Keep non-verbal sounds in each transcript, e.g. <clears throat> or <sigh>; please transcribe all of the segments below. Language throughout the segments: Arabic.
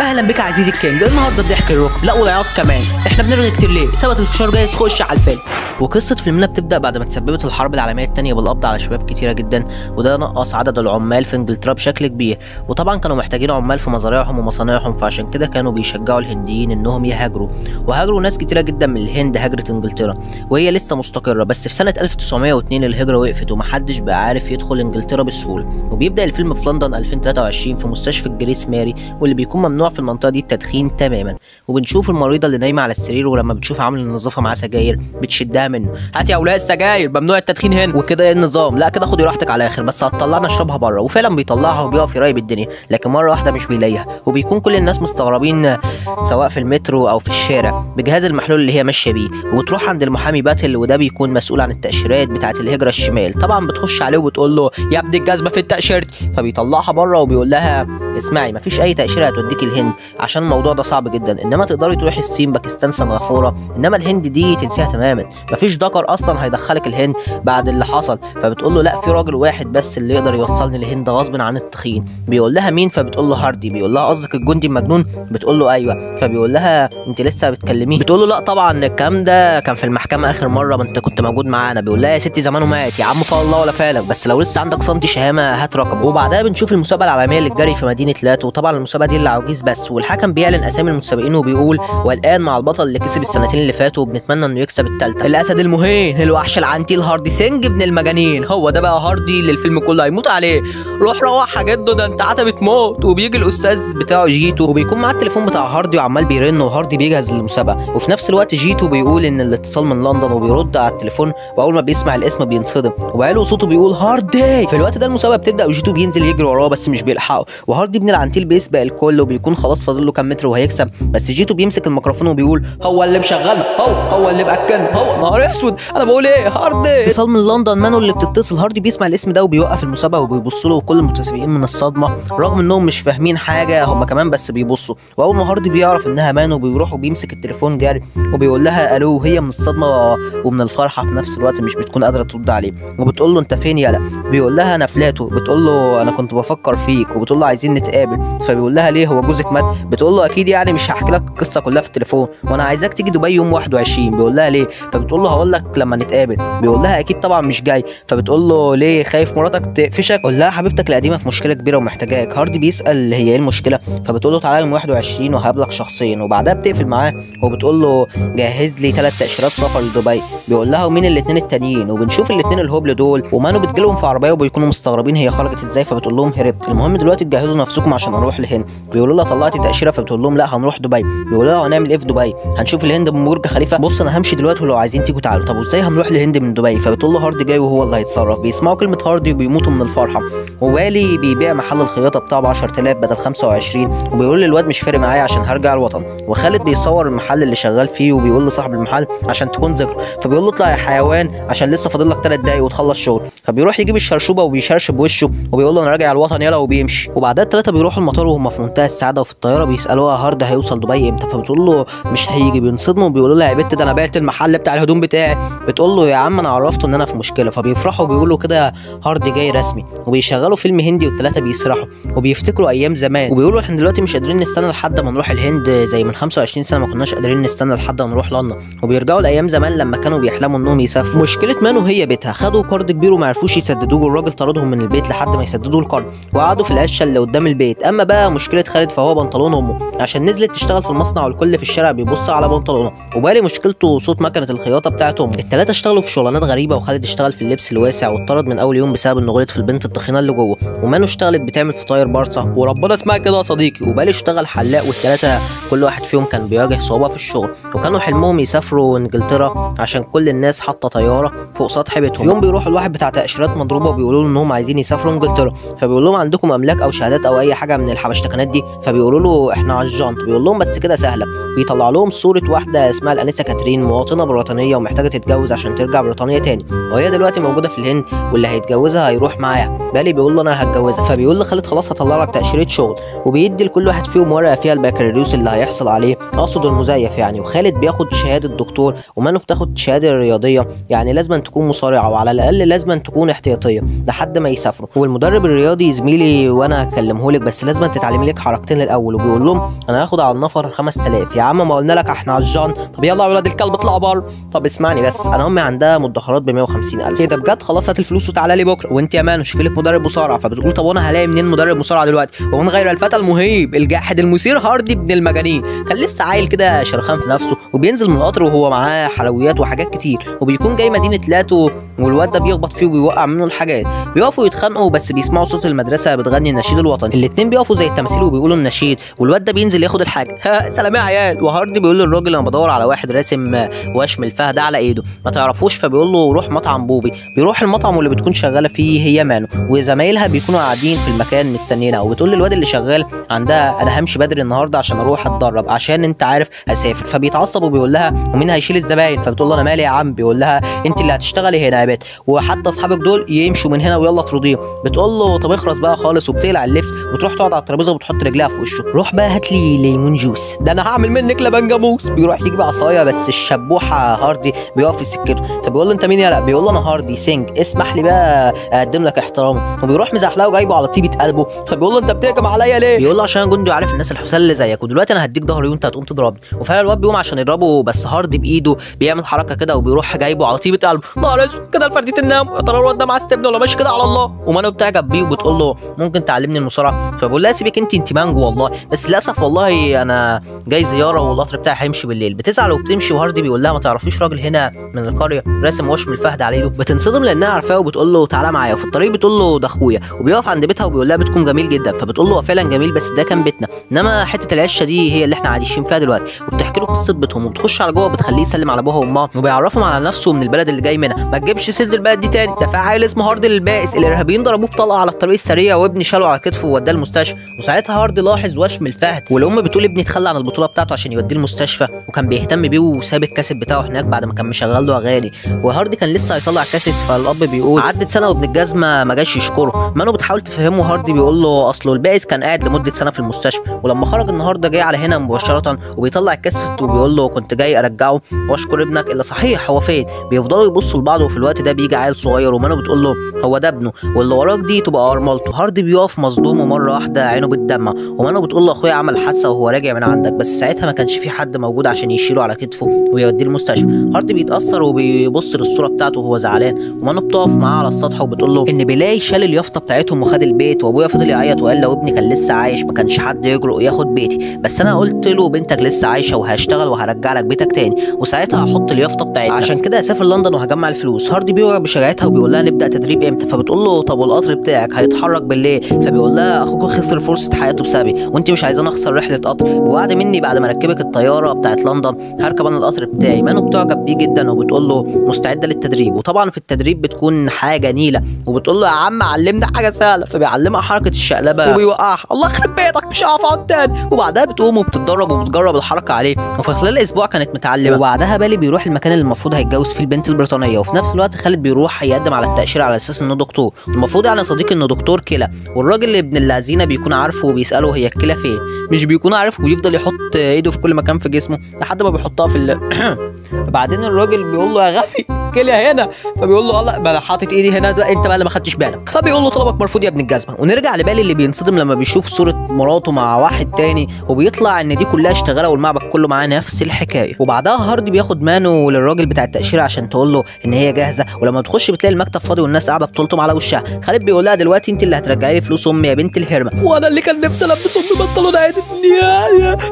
أهلا بك عزيزي الكينج. النهارده الضحك الركب لا والعياط كمان. إحنا بنرغي كتير ليه؟ ثبت الفشار جاهز خش على الفيلم وقصة فيلمنا بتبدأ بعد ما تسببت الحرب العالمية الثانية بالقبض على شباب كتيرة جدا وده نقص عدد العمال في إنجلترا بشكل كبير. وطبعا كانوا محتاجين عمال في مزارعهم ومصانعهم فعشان كده كانوا بيشجعوا الهنديين إنهم يهاجروا. وهاجروا ناس كتيرة جدا من الهند هاجرت إنجلترا. وهي لسه مستقرة بس في سنة 1902 الهجرة وقفت ومحدش بقى عارف يدخل إنجلترا بسهولة. وبيبدأ الفيلم في لندن 2023 في مستشفى جريس ماري واللي بيكون ممنوع في المنطقة دي التدخين تماما. وبنشوف المريضة اللي نايمة على السرير ولما بتشوف عامل النظافة معاه سجاير بتشدها منه. هات يا أولاد السجاير ممنوع التدخين هنا. وكده إيه النظام؟ لا كده خدي راحتك على الآخر. بس هتطلعنا اشربها بره. وفعلا بيطلعها وبيقف يراقب الدنيا. لكن مرة واحدة مش بيلاقيها. وبيكون كل الناس مستغربين سواء في المترو أو في الشارع بجهاز المحلول اللي هي ماشية بيه. وبتروح عند المحامي باتل وده بيكون مسؤول عن التأشيرات بتاعة الهجرة الشمال. طبعا بتخش عليه وبتقول له يا ابني الجزمة في التاشيرتي فبيطلعها بره وبيقول لها اسمعي مفيش أي تأشيرة هتوديك الهند عشان الموضوع ده صعب جدا. إنما تقدري تروحي الصين باكستان سنغافورة. إنما الهند دي تنسيها تماما. مفيش دكر أصلا هيدخلك الهند بعد اللي حصل. فبتقول له لا في راجل واحد بس اللي يقدر يوصلني الهند غصب عن التخين. بيقول لها مين؟ فبتقول له هاردي. بيقول لها قصدك الجندي المجنون؟ بتقول له أيوه. فبيقول لها أنت لسه بتكلميه؟ بتقول له لا طبعا الكلام ده كان في المحكمة آخر مرة. ما أنت كنت موجود معانا. بيقول لها يا ستي زمانه مات. يا عم فالله ولا فالك. بس لو لسه عندك سنتي شهامة هات رقم. وبعدها بنشوف المسابقة العالمية للجري في مدينة لاتو. وطبعا المسابقة دي بس والحكم بيعلن أسامي المتسابقين وبيقول والآن مع البطل اللي كسب السنتين اللي فاتوا وبنتمنى إنه يكسب الثالثه الأسد المهيب الوحش العنتيل هاردي سينج ابن المجانين. هو ده بقى هاردي اللي الفيلم كله هيموت عليه. روح روح يا جدو ده أنت عتبة موت. وبيجي الأستاذ بتاعه جيتو وبيكون معاه التليفون بتاع هاردي وعمال بيرن وهاردي بيجهز للمسابقة. وفي نفس الوقت جيتو بيقول إن الاتصال من لندن وبيرد على التليفون وأول ما بيسمع الاسم بينصدم. وبعلو صوته بيقول هاردي. في الوقت ده المسابقة بتبدأ وجيتو بينزل يجري وراه بس مش بيلحقه. وهاردي ابن العنتيل بيسبق الكل وبيكون خلاص فاضل له كام متر وهيكسب بس جيتو بيمسك الميكروفون وبيقول هو اللي مشغلنا هو هو اللي مأكلنا هو نهار اسود أنا بقول إيه هاردي. اتصال من لندن مانو اللي بتتصل. هاردي بيسمع الاسم ده وبيوقف المسابقة وبيبص له وكل المتسابقين من الصدمة. رغم إنهم مش فاهمين حاجة هم كمان بس بيبصوا. وأول ما هاردي بيعرف إنها مانو بيروح وبيمسك التليفون جاري وبيقول لها ألو وهي من الصدمة ومن الفرحة في نفس الوقت مش بتكون قادرة ترد عليه وبتقول له أنت فين يالا بيقول لها أنا في لاتو. بتقول له أنا كنت بفكر فيك. وبتقول له عايزين نتقابل. فبيقول لها ليه؟ هو جوزك مات بتقول له أكيد يعني مش هحكي لك القصة كلها في التليفون وأنا عايزاك تيجي دبي يوم 21 بيقول لها ليه؟ فبتقول له هقول لك لما نتقابل. بيقول لها أكيد طبعا مش جاي. فبتقول له ليه؟ خايف مراتك تقفشك؟ قول لها حبيبتك القديمة في مشكلة كبيرة ومحتاجاك. هاردي بيسأل هي إيه المشكلة؟ فبتقول له تعالى يوم 21 وهقابلك شخصيا وبعدها بتقفل معاه وبتقول له جهز لي ثلاث تأشيرات سفر لدبي. بيقول لها ومين الاثنين التانيين؟ وبنشوف الاثنين الهبل دول. ومانو بتجيلهم في عربية وبيكونوا مستغربين هي خرجت إزاي فبتقول لهم هربت. المهم دلوقتي تجهزوا نفسكم عشان أروح الهند بيقولوا لها طلعتي تأشيرة فبتقول لهم لا هنروح دبي. بيقولوا لها هنعمل إيه في دبي؟ هنشوف الهند من برج خليفة. بص أنا همشي دلوقتي ولو عايزين تيجوا تعالوا. طب وإزاي هنروح الهند من دبي؟ فبتقول له هاردي جاي وهو اللي هيتصرف. بيسمعوا كلمة هاردي وبيموتوا من الفرحة. ووالي بيبيع محل الخياطة بتاعه ب 10000 بدل 25 وبيقول للواد مش فارق معايا عشان هرجع الوطن. وخالد بيصور المحل اللي شغال فيه وبيقول لصاحب المحل عشان تكون ذكرى فبيقول له اطلع يا حيوان عشان لسه فاضل لك 3 دقايق وتخلص شغل. فبيروح يجيب الشرشوبة وبيشرشب وشه. وبيقول له أنا راجع الوطن يلا وبيمشي. وبعدها الثلاثه بيروحوا المطار وهم في منتهى السعادة وفي الطيارة بيسألوها هارد هيوصل دبي إمتى؟ فبتقول له مش هيجي. بينصدموا وبيقولوا لها يا بت ده أنا بعت المحل بتاع الهدوم بتاعي. بتقول له يا عم أنا عرفته إن أنا في مشكلة. فبيفرحوا وبيقولوا كده هاردي جاي رسمي. وبيشغلوا فيلم هندي والثلاثه بيسرحوا. وبيفتكروا أيام زمان. وبيقولوا إحنا دلوقتي مش قادرين نستنى لحد ما نروح الهند زي من 25 سنة ما كناش قادرين نستنى لحد ما نروح لندن. وبيرجعوا لأيام زمان لما كانوا بيحلموا إنهم يسافروا. مشكلة مانو هي بيتها. خدوا قرض كبير وما عرفوش يسددوه. والراجل طردهم من البيت لحد ما يسددوا القرض وقعدوا في العشة اللي قدام البيت. أما بقى مشكلة خالد فهو بنطلون أمه. عشان نزلت تشتغل في المصنع والكل في الشارع بيبص على بنطلونه. وبالي مشكلته صوت مكنة الخياطة بتاعت أمه. الثلاثه اشتغلوا في شغلانات غريبة وخالد اشتغل في اللبس الواسع واتطرد من أول يوم بسبب إنه غلط في البنت التخينة اللي جوه. ومانو اشتغلت بتعمل فطاير بارصة. وربنا اسمها كده يا صديقي. وبالي اشتغل حلاق والثلاثه كل واحد فيهم كان بيواجه صعوبة في الشغل. وكانوا حلمهم يسافروا إنجلترا عشان كل الناس حاطة طيارة فوق سطح بيتهم. يوم بيروح الواحد بتاع تأشيرات مضروبة وبيقولوا له إنهم عايزين يسافروا إنجلترا. فبيقول لهم عندكم أملاك أو شهادات أو أي حاجة من الحبشتكنات دي؟ فبيقولوا له إحنا الجنط بيقول لهم بس كده سهلة. بيطلع لهم صورة واحدة اسمها الأنسة كاترين مواطنة بريطانية ومحتاجة تتجوز عشان ترجع بريطانيا تاني. وهي دلوقتي موجودة في الهند واللي هيتجوزها هيروح معاها. بالي بيقول له أنا هتجوزها. فبيقول لخالد خلاص هطلع لك تأشيرة شغل. وبيدي لكل واحد فيهم ورقة فيها البكالوريوس اللي هيحصل عليه أقصد المزيف يعني. وخالد بياخد شهادة دكتور ومانو بتاخد شهادة رياضية يعني لازم تكون مصارعه وعلى الأقل لازم تكون احتياطية لحد ما يسافروا. والمدرب الرياضي زميلي وأنا هكلمه لك بس لازم تتعلمي لك حركتين الأول وبيقول لهم أنا هاخد على النفر 5000 يا عم ما قلنا لك إحنا عجان طب يلا يا ولاد الكلب اطلعوا بره. طب اسمعني بس أنا أمي عندها مدخرات ب 150000 إيه ده بجد؟ خلاص هات الفلوس وتعالى لي بكرة. وأنت يا مانو شوفي لك مدرب مصارعة. فبتقول طب وأنا هلاقي منين مدرب مصارعة دلوقتي؟ ومن غير الفتى المهيب الجاحد المثير هاردي ابن المجانين. كان لسه عيل كده شرخان في نفسه وبينزل من القطر وهو معاه حلويات وحاجات كتير. وبيكون جاي مدينة لالتو والواد ده بيخبط فيه وبيوقع منه الحاجات. بيقفوا يتخانقوا بس بيسمعوا صوت المدرسة بتغني النشيد الوطني. الاتنين بيقفوا زي التمثيل وبيقولوا النشيد والواد ده بينزل ياخد الحاجة ها سلام يا عيال. وهاردي بيقول للراجل أنا بدور على واحد راسم وشم الفهد على إيده. ما تعرفوش؟ فبيقول له روح مطعم بوبي. بيروح المطعم واللي بتكون شغالة فيه هي مانو. وزمايلها بيكونوا قاعدين في المكان مستنيينها وبتقول للواد اللي شغال عندها أنا همشي بدري النهارده عشان أروح أتدرب عشان أنت عارف أسافر. فبيتعصب وبيقول لها ومين هيشيل الزباين؟ فبتقول له أنا مالي يا عم. بيقول لها أنت اللي هتشتغلي هنا يا وحتى أصحابك دول يمشوا من هنا ويلا ترضيهم بتقول له طب اخرس بقى خالص. وبتقلع اللبس وتروح تقعد على الترابيزة وبتحط رجلها في وشه روح بقى هات لي ليمون juice. ده أنا هعمل منك لبن جاموس. بيروح يجيب عصاية بس الشبوحة هاردي بيقف في سكته فبيقول له أنت مين يالا بيقول له أنا هاردي. سينج اسمح لي بقى أقدم لك احترامي وبيروح مزحلقه وجايبه على طيبة قلبه. فبيقول له أنت بتهجم عليا ليه؟ بيقول له عشان جندي وعارف الناس الحثالة اللي زيك. ودلوقتي أنا هديك ظهري وأنت هتقوم تضربني. وفعلا الواد بيقوم عشان يضربه بس هاردي بإيده. بيعمل حركة كده وبيروح جايبه على طيبة قلبه. أسود كده الفردي تنام. يا ترى الواد ده معستبني ولا ماشي كده على الله؟ ومانو بتعجب بيه وبتقول له ممكن تعلمني المصارعة؟ فبيقول لها سيبك انت انت مانجو والله. بس للأسف والله أنا جاي زيارة والقطر بتاعي هيمشي بالليل. بتزعل وبتمشي وهاردي بيقول لها ما تعرفيش راجل هنا من القرية راسم وشم الفهد على إيده. بتنصدم لأنها عارفاه وبتقول له تعالى معايا. وفي الطريق بتقول له ده أخويا. وبيقف عند بيتها وبيقول لها بيتكم جميل جدا. فبتقول له فعلا جميل بس ده كان بيتنا. إنما حتة العشة دي هي اللي إحنا عايشين فيها دلوقتي. وبتحكي له قصة بيتهم. وبتخش على جوه بتخليه يسلم على أبوها وأمها. وبيعرفهم على نفسه من البلد اللي جاي منها. ما تجيبش سيرة البلد دي تاني. ده في عيل اسمه هاردي البائس. الإرهابيين ضربوه بطلقة على الطريق السريع. وابني شاله على كتفه ووداه المستشفى. وساعتها هاردي لاحظ وشم الفهد. والأم بتقول ابني اتخلى عن البطولة بتاعته عشان يوديه المستشفى وكان بيهتم بيه وساب الكاسيت بتاعه هناك بعد ما كان مشغل له أغاني. وهاردي كان لسه هيطلع كاسيت فالأب بيقول عدت سنة وابن الجزمه ما جاش يشكره. مانو بتحاول تفهمه هاردي بيقول له أصله البائس كان قاعد لمدة سنة في المستشفى. ولما خرج النهارده جاي على هنا مباشرة وبيطلع الكاسيت وبيقول له كنت جاي أرجعه وأشكر ابنك إلا صحيح هو فين؟ بيفضلوا يبصوا لبعض وفي الوقت ده بيجي عيل صغير ومانو بتقول له هو ده ابنه؟ واللي وراك دي تبقى أرملته. هاردي بيقف مصدوم ومرة واحدة عينه بتدمع. ومانو بتقول له أخويا عمل حادثة وهو راجع من عندك بس ساعتها ما كانش في حد موجود عشان يشيله على كتفه ويوديه المستشفى. هاردي بيتأثر وبيبص للصورة بتاعته وهو زعلان ومانو بتقف معاه على السطح وبتقول له إن بيلاقي شال اليافطة بتاعتهم وخد البيت وأبويا فضل يعيط وقال لو ابني كان لسه عايش ما كانش حد يجرؤ ياخد بيتي بس أنا قلت له بنتك لسه عايشة وهشتغل وهرجع لك بيتك تاني وساعتها هحط اليافطة بتاعتنا عشان كده هسافر لندن وهجمع الفلوس. هاردي بيوعى بشجاعتها وبيقول لها نبدأ تدريب إمتى؟ فبتقول له طب والقطر بتاعك هيتحرك بالليل؟ فبيقول لها أخوك خسر فرصة حياته بسببي. وانت مش عايزاني اخسر رحلة قطر. ووعد مني بعد ما اركبك الطيارة بتاعت لندن هركب أنا القطر بتاعي. مانو بتعجب بيه جدا وبتقول له مستعدة للتدريب. وطبعا في التدريب بتكون حاجة نيلة. وبتقول له يا عم علمنا حاجة سهلة. فبيعلمها حركة الشقلبة. وبيوقعها. الله يخرب بيتك مش هعرف اقعد تاني وبعدها بتقوم وبتتدرب وبتجرب الحركة عليه. وفي خلال أسبوع كانت متعلمة. وبعدها بالي بيروح المكان اللي المفروض هيتجوز فيه البنت البريطانية. وفي نفس الوقت خالد بيروح يقدم على التأشيرة على أساس إنه دكتور. المفروض يعني صديقي إنه دكتور كلى. والراجل اللي ابن اللذينة بيكون عارفه وبيسأله هي الكلى فين مش بيكون عارفه ويفضل يحط ايده في كل مكان في جسمه لحد ما بيحطها في. <clears throat> فبعدين الراجل بيقول له يا غبي كلى هنا. فبيقول له الله ما أنا حاطط ايدي هنا ده انت بقى اللي ما خدتش بالك. فبيقول له طلبك مرفوض يا ابن الجزمة. ونرجع لبالي اللي بينصدم لما بيشوف صورة مراته مع واحد تاني وبيطلع إن دي كلها اشتغاله والمعبد كله معاه نفس الحكاية. وبعدها هاردي بياخد مانو للراجل بتاع التأشيرة عشان تقول له إن هي جاهزة. ولما تخش بتلاقي المكتب فاضي والناس قاعدة بتلطم على وشها. خالد بيقول لها دلوقتي انت اللي هترجعي لي فلوس أمي يا بنت الهرمة. وأنا اللي كان نفسي ألبس أمي بنطلون عادي.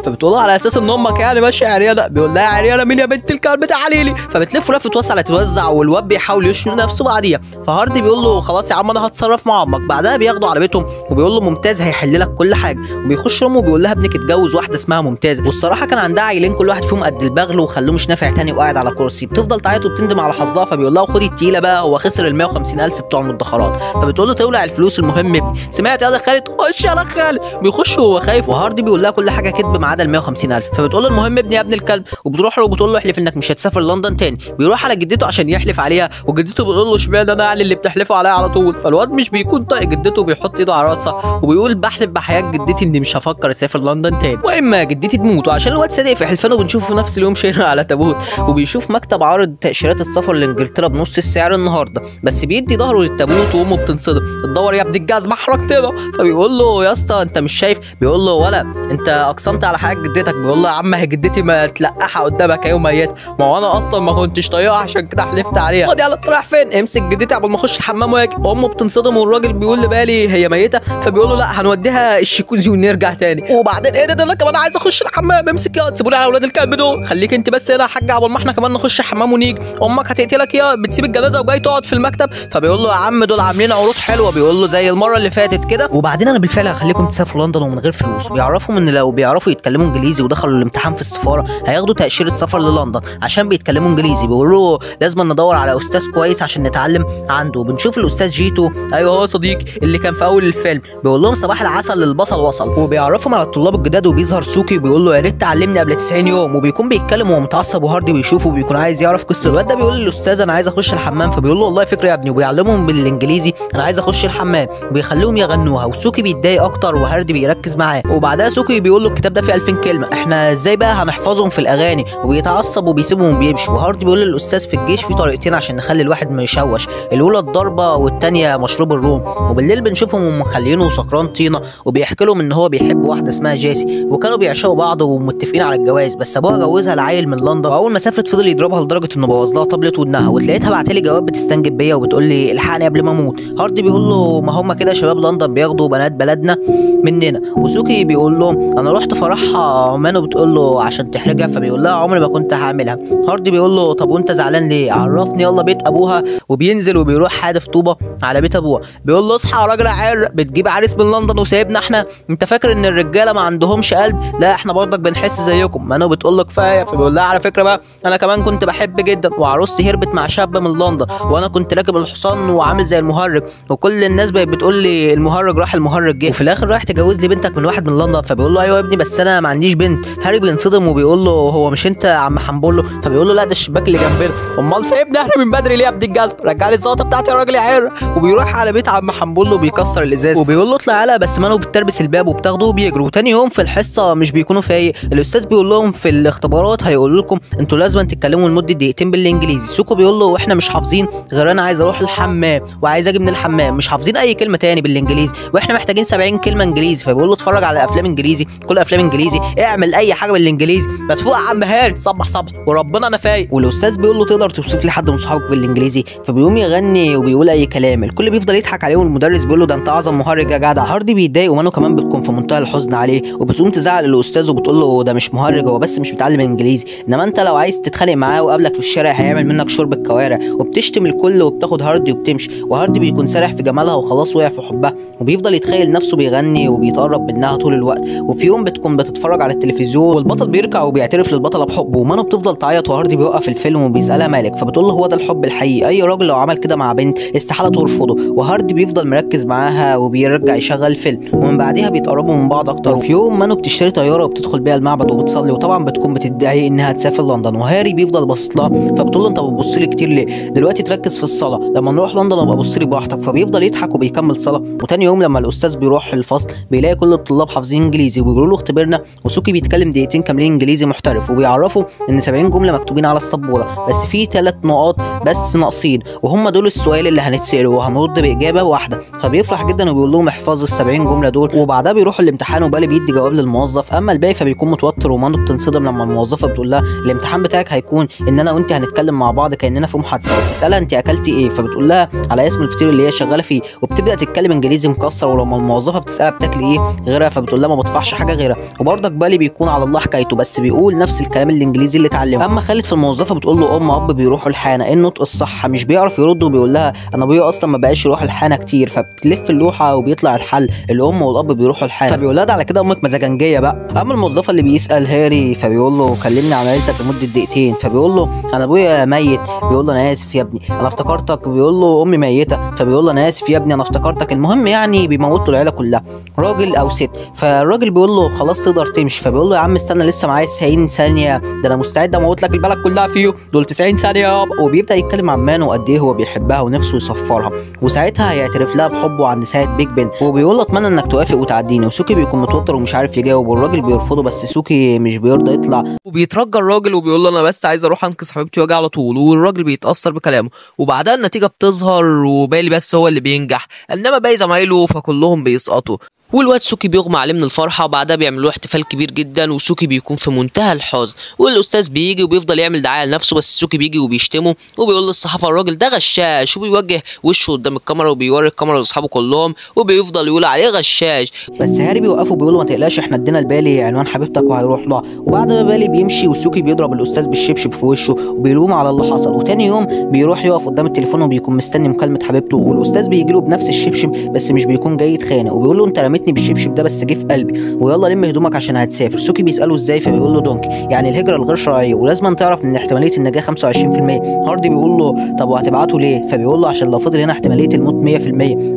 فبتقول على أساس إن أمك يعني ماشية عريانة. بيقول لها عريانة مين يا بنت الكلب تعالي لي. فبتلف لفه واسعه تتوزع والواد بيحاول يشنق نفسه بعديها فهاردي بيقول له خلاص يا عم أنا هتصرف مع أمك بعدها بياخده على بيتهم وبيقول له ممتاز هيحل لك كل حاجة. وبيخش امه وبيقول لها ابنك اتجوز واحدة اسمها ممتازه والصراحة كان عندها عيلين كل واحد فيهم قد البغل وخلوه مش نافع تاني وقاعد على كرسي. بتفضل تعيط وبتندم على حظها فبيقول لها خدي التقيلة بقى هو خسر ال 150 ألف بتوع المدخرات. فبتقول له تولع الفلوس المهم. سمعت يا خالد خش يا خالد بيخش وهو خايف وهاردي بيقول لها كل حاجة كدب ما عدا ال 150000 فبتقول له المهم ابني يا ابن الكلب. وبتروح له وبتقول له احلف إنك مش هتسافر لندن تاني. بيروح على جدته عشان يحلف عليها وجدته بتقول له اشمعنى أنا يعني اللي بتحلفوا عليا على طول؟ فالواد مش بيكون طايق جدته بيحط إيده على راسها وبيقول بحلف بحياة جدتي إني مش هفكر أسافر لندن تاني. وإما جدتي تموت وعشان الواد صادق في حلفانه بنشوفه نفس اليوم شايله على تابوت وبيشوف مكتب عارض تأشيرات السفر لإنجلترا بنص السعر النهارده. بس بيدي ظهره للتابوت وأمه بتنصدم. تدور يا ابن الجزمه حركتنا فبيقول له يا اسطى أنت مش شايف؟ بيقول له ولا أنت أقسمت على حاجة جدتك. بيقول له يا عم هي جدتي ما تلقحها قدامك اهي وميت ما هو أنا أصلا ما كنتش طايقها عشان كده حلفت عليها. خد يلا رايح فين؟ امسك جدتي قبل ما أخش الحمام وأجي. امه بتنصدم والراجل بيقول لبالي هي ميتة فبيقول له لا هنوديها الشيكوزي ونرجع تاني. وبعدين إيه ده, ده أنا كمان عايز أخش الحمام. امسك يا سيبوني على أولاد الكلب دول. خليك أنت بس هنا يا حاج قبل ما إحنا كمان نخش الحمام ونيجي. أمك هتقتلك يا بتسيب الجنازة وجاي تقعد في المكتب. فبيقول له يا عم دول عاملين عروض حلوة. بيقول له زي المرة اللي فاتت كده. وبعدين أنا بالفعل هخليكم تسافروا لندن ومن غير فلوس. وبيعرفهم إن لو بيعرفوا يتكلموا إنجليزي ودخلوا الامتحان في السفارة هياخدوا تأشيرة سفر للندن. عشان بيتكلموا انجليزي. بيقولوا لازم ندور على أستاذ كويس عشان نتعلم عنده. بنشوف الأستاذ جيتو. أيوه هو صديقي اللي كان في أول الفيلم. بيقول لهم صباح العسل للبصل وصل. وبيعرفهم على الطلاب الجداد وبيظهر سوكي. وبيقول له يا ريت تعلمني قبل 90 يوم. وبيكون بيتكلم وهو متعصب وهاردي بيشوفه وبيكون عايز يعرف قصه الواد ده بيقول للأستاذ أنا عايز أخش الحمام. فبيقول له والله فكرة يا ابني. وبيعلمهم بالإنجليزي. أنا عايز أخش الحمام. وبيخليهم يغنوها. وسوكي بيتضايق أكتر وهاردي بيركز معاه. وبعدها سوكي بيقول له الكتاب ده فيه 2000 كلمة. إحنا إزاي بقى هنحفظهم في الأغاني؟ وبيتعصب وبيسيبهم وبيمشي وهاردي بيقول للأستاذ في الجيش في طريقتين عشان نخلي الواحد ما يشوش. الأولى الضربة والثانيه مشروب الروم. وبالليل بنشوفهم مخلينه سكران طينة وبيحكي لهم إن هو بيحب واحدة اسمها جيسي. وكانوا بيعشقوا بعض ومتفقين على الجواز. بس أبوها جوزها لعيل من لندن. وأول ما سافرت فضل يضربها لدرجة إنه بوظ لها طبلة ودنها. وتلاقيتها بعت لي جواب بتستنجد بيا وبتقول لي الحقني قبل ما أموت. هاردي بيقول له ما هم كده شباب لندن بياخدوا بنات بلدنا مننا. وسوكي بيقول له أنا رحت فرحها مانو بتقول له عشان تحرجها. فبيقول لها عمري ما كنت هعملها هاردي بيقول له طب وأنت زعلان ليه؟ عرفني يلا بيت أبوها. وبينزل وبيروح حادف طوبة على بيت أبوها. بيقول له اصحى يا راجل عار بتجيب عريس من لندن وسايبنا إحنا. أنت فاكر إن الرجالة ما عندهمش قلب؟ لا إحنا برضك بنحس زيكم. مانو بتقول له كفاية. فبيقول لها على فكرة بقى أنا كمان كنت بحب جدا. وعروستي هربت مع شاب من لندن وأنا كنت راكب الحصان وعامل زي المهرج. وكل الناس بقت بتقول لي المهرج راح المهرج جه. وفي الآخر رايح تجوز لي بنتك من واحد من لندن. فبيقول له أيوه يا ابني بس أنا ما عنديش بنت. هاردي بينصدم وبيقول له هو مش أنت عم حنبله فبيقول له لا ده الشباك اللي جنبنا. أمال سايبني إحنا من بدري ليه يا ابن الجزمة رجع لي الزلطة بتاعتي يا راجل يا عير وبيروح على بيت عم حنبله وبيكسر الإزاز. وبيقول له اطلع يلا بس مانو بتربس الباب وبتاخده وبيجروا. وتاني يوم في الحصة مش بيكونوا فايق. الأستاذ بيقول لهم في الاختبارات هيقولوا لكم أنتوا لازم تتكلموا لمدة دقيقتين بالإنجليزي. سوكي بيقول له إحنا مش حافظين غير أنا عايز أروح الحمام وعايز أجي من الحمام. مش حافظين أي كلمة تاني بالإنجليزي. وإحنا محتاجين 70 كلمة إنجليزي. فبيقول له اتفرج على أفلام إنجليزي. كل أفلام إنجليزي. اعمل أي حاجة بالإنجليزي. بس فوق يا عم هاردي صبح صبح. وربنا أنا فايق. والأستاذ بيقول له تقدر توصف لي حد من صحابك بالإنجليزي؟ فبيقوم يغني وبيقول أي كلام. الكل بيفضل يضحك عليه والمدرس بيقول له ده انت أعظم مهرج يا جدع. هاردي بيتضايق ومانو كمان بتكون في منتهى الحزن عليه. وبتقوم تزعل الاستاذ وبتقول له ده مش مهرج هو بس مش بيتعلم إنجليزي. إنما انت لو عايز تتخانق معاه وقابلك في الشارع هيعمل منك شرب الكوارع. وبتشتم الكل وبتاخد هاردي وبتمشي. وهاردي بيكون سارح في جمالها وخلاص وقع في حبها. وبيفضل يتخيل نفسه بيغني وبيتقرب منها طول الوقت. وفي يوم بتكون بتتفرج على التلفزيون والبطل بيركع وبيعترف للبطلة بحبه. ومانو بتفضل تعيط وهاردي بيوقف الفيلم وبيسألها مالك فبتقول له هو ده الحب الحقيقي. أي راجل لو عمل كده مع بنت استحالة ترفضه. وهاردي بيفضل مركز معاها وبيرجع يشغل الفيلم ومن بعدها بيتقربوا من بعض أكتر. وفي يوم مانو بتشتري طيارة وبتدخل بيها المعبد وبتصلي وطبعا بتكون بتدعي إنها تسافر لندن. وهاردي بيفضل باصص لها فبتقول له أنت بتبص لي كتير ليه؟ دلوقتي تركز في الصلاة. لما نروح لندن أبقى بص لي براحتك. فبيفضل يضحك وبيكمل صلاة. وتاني يوم لما الأستاذ بيروح الفصل بيلاقي كل الطلاب حافظين إنجليزي وبيقولوا له اختبرنا. وسوكي بيتكلم دقيقتين كاملين إنجليزي محترف وبيعرفوا إن 70 جملة مكتوبين على السبورة بس في ثلاث نقاط بس ناقصين وهم دول السؤال اللي هنتسأله وهنرد بإجابة واحدة. فبيفرح جدا وبيقول لهم احفظوا ال 70 جملة دول وبعدها بيروحوا الامتحان وبالي بيدي جواب للموظف. أما الباقي فبيكون متوتر ومانو بتنصدم لما الموظفة بتقول لها الامتحان بتاعك هيكون إن أنا وانت هنتكلم مع بعض كأننا في محادثة. وبتسالها انت أكلتي إيه؟ فبتقول لها على اسم الفطير اللي هي شغالة فيه وبتبدأ تتكلم إنجليزي مكسر ولما الموظفة بتسألها بتاكلي إيه؟ غيرها فبتقول لها ما بدفعش حاجة غيرها. وبرضك بالي بيكون على الله حكايته بس بيقول نفس الكلام الإنجليزي اللي أما خالد في الموظفة بتقول له أم أب بيروحوا الحانة. إيه النطق الصح؟ مش بيعرف يرد وبيقول لها أنا أبويا أصلا ما بقاش يروح الحانة كتير فبتلف اللوحة وبيطلع الحل. الأم والأب بيروحوا الحانة. فبيقول لها ده على كده أمك مزاجنجية بقى. أما الموظفة اللي بيسأل هاردي فبيقول له كلمني عن عيلتك لمدة دقيقتين. فبيقول له أنا أبويا ميت. بيقول له أنا آسف يا ابني. أنا افتكرتك. بيقول له أمي ميتة. فبيقول له أنا آسف يا ابني أنا افتكرتك. المهم يعني بيموتوا العيلة كلها. راجل أو ست. فالراجل بيقول له خلاص تقدر تمشي. فبيقول له يا عم استنى لسه معايا 90 ثانية. ده أنا مستعد أموت لك البلد كلها فيه. دول 90 ثانية يابا وبيبدأ يتكلم عن مانو قد إيه هو بيحبها ونفسه يسفرها. وساعتها هيعترف لها بحبه عند ساعه بيج بن. وبيقول له أتمنى إنك توافق وتعديني. وسوكي بيكون متوتر ومش عارف يجاوب. والراجل بيرفضه بس سوكي مش بيرضى يطلع. وبيترجى الراجل وبيقول له أنا بس عايز أروح أنقذ حبيبتي وأجي على طول. والراجل بيتأثر بكلامه. وبعدها النتيجة بتظهر وبالي بس هو اللي بينجح. إنما باقي زمايله فكلهم بيسقطوا. والواد سوكي بيغمى عليه من الفرحة وبعدها بيعملوا احتفال كبير جدا وسوكي بيكون في منتهى الحزن. والأستاذ بيجي وبيفضل يعمل دعاية لنفسه بس سوكي بيجي وبيشتمه وبيقول للصحافة الراجل ده غشاش وبيوجه وشه قدام الكاميرا وبيوري الكاميرا لأصحابه كلهم وبيفضل يقول عليه غشاش. بس هاردي بيوقفه بيقول له ما تقلقش إحنا ادينا لبالي عنوان حبيبتك وهيروح لها وبعد ما بالي بيمشي وسوكي بيضرب الأستاذ بالشبشب في وشه وبيلومه على اللي حصل. وتاني يوم بيروح يقف قدام التليفون وبيكون مستني مكالمة حبيبته. والأستاذ بيجي له بنفس الشبشب بس مش بيكون جاي يتخانق. وبيقول له أنت رميتني بالشبشب ده بس جه في قلبي. ويلا لم هدومك عشان هتسافر. سوكي بيساله إزاي؟ فبيقول له دونكي يعني الهجرة الغير شرعية. ولازم تعرف إن احتمالية النجاة 25% هاردي بيقول له طب وهتبعته ليه؟ فبيقول له عشان لو فضل هنا احتمالية الموت 100%